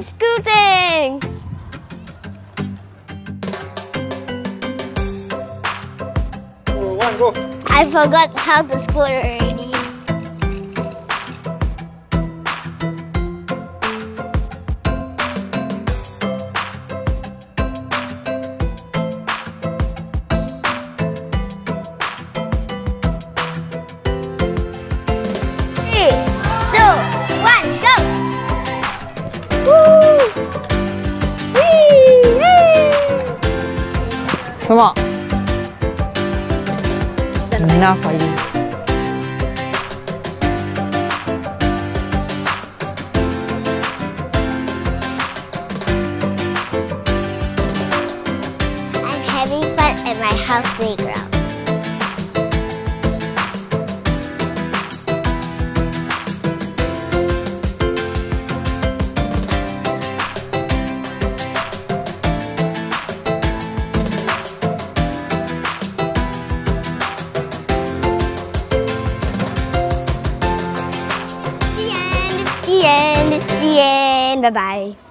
I'm scooting! One, go. I forgot how to scoot already. Come on. Enough for you. I'm having fun at my house playground. End, it's the end, it's